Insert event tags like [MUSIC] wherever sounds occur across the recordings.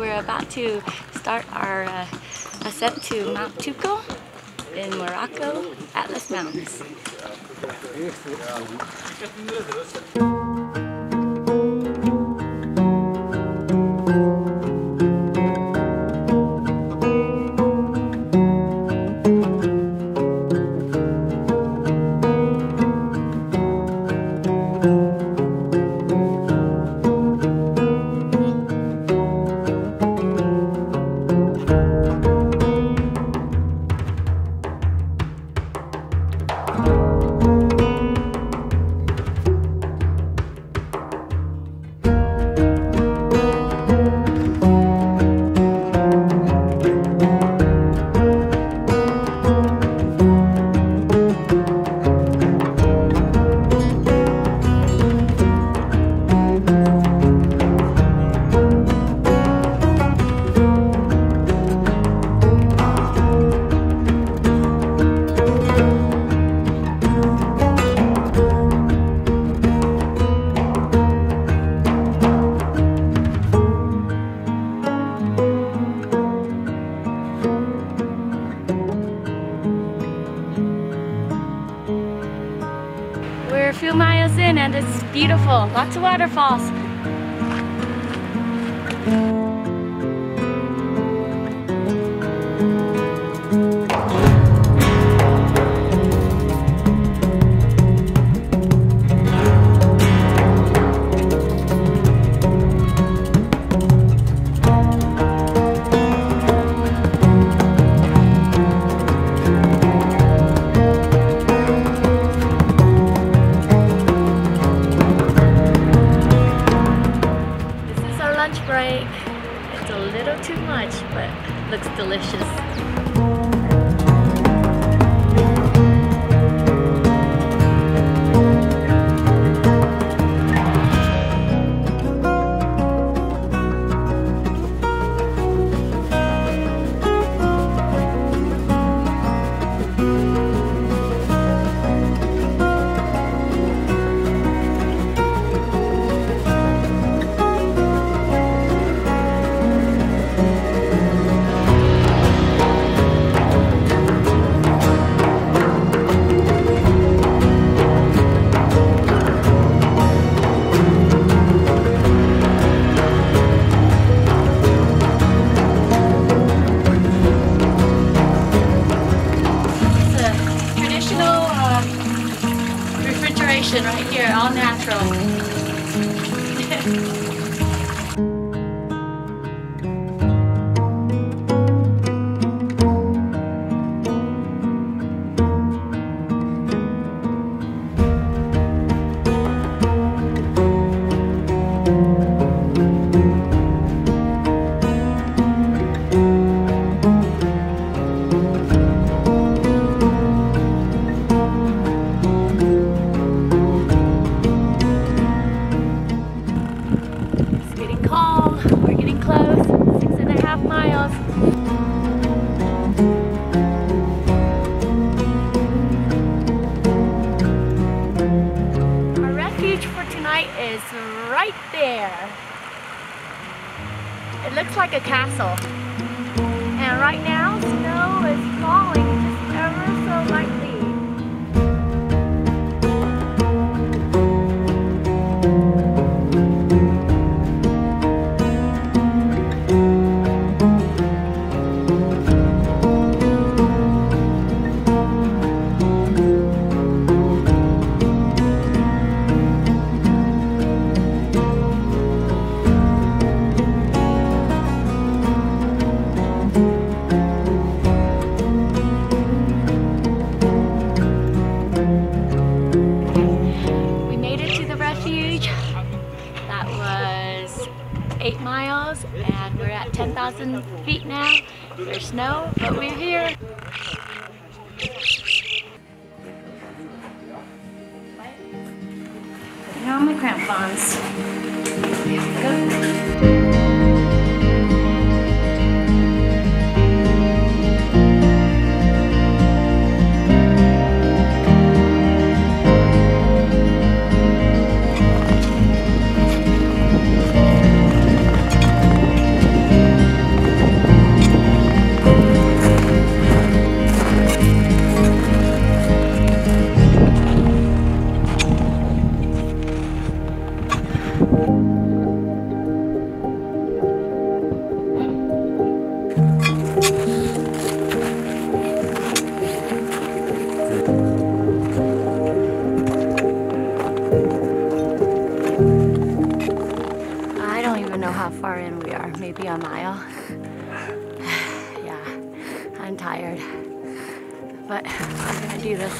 we're about to start our uh, ascent to Mount Toubkal in Morocco, Atlas Mountains. Lots of waterfalls. Delicious. Right here, all natural. [LAUGHS] there. It looks like a castle. And right now, snow is falling just ever so lightly. 10,000 feet now. There's snow, but we're here. On my crampons. Here we go. A mile. [SIGHS] yeah, I'm tired, but I'm gonna do this.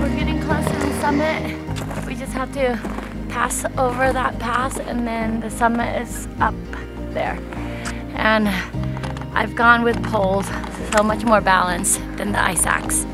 We're getting close to the summit. We just have to pass over that pass and then the summit is up there. And I've gone with poles, so much more balance than the ice axe.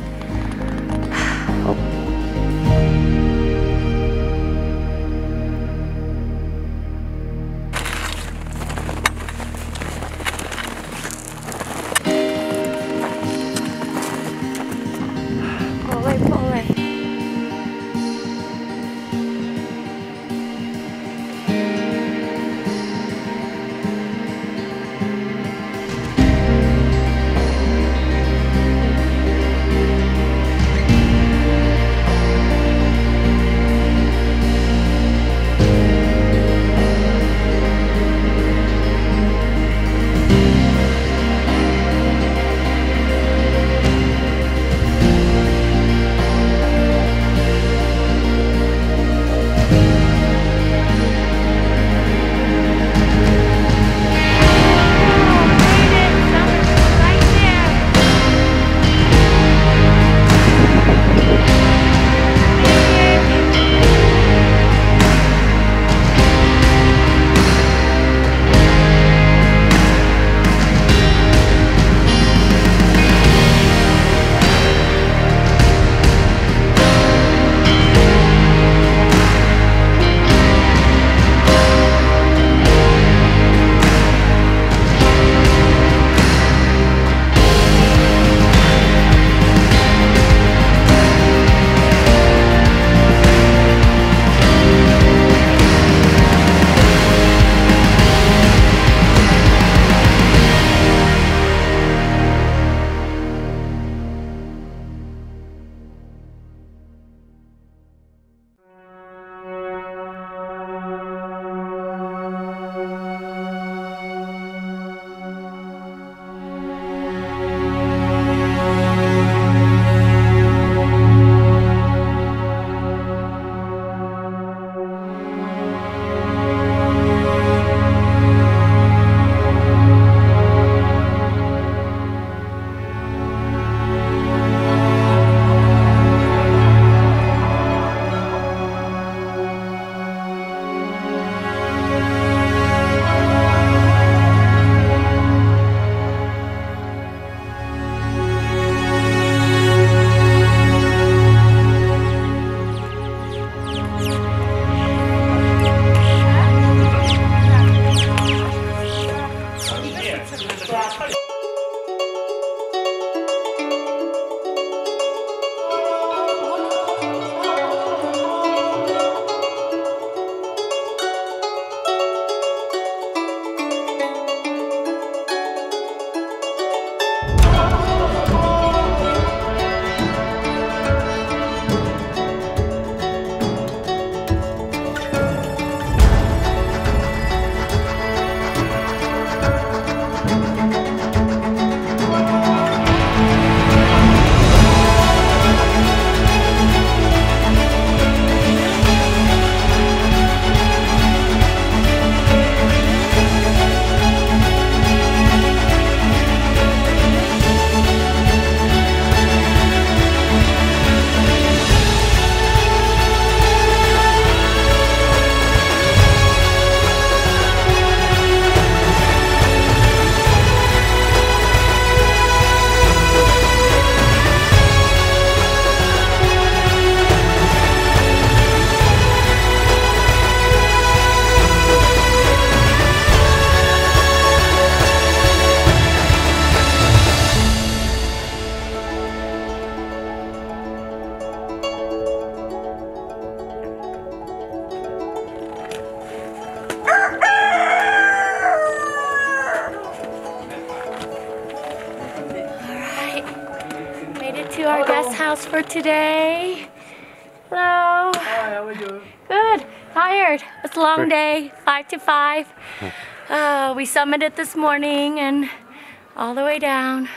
Today. Hello. Hi, how are you? Good. Tired. It's a long day. Five to five. Uh, we summited this morning and all the way down.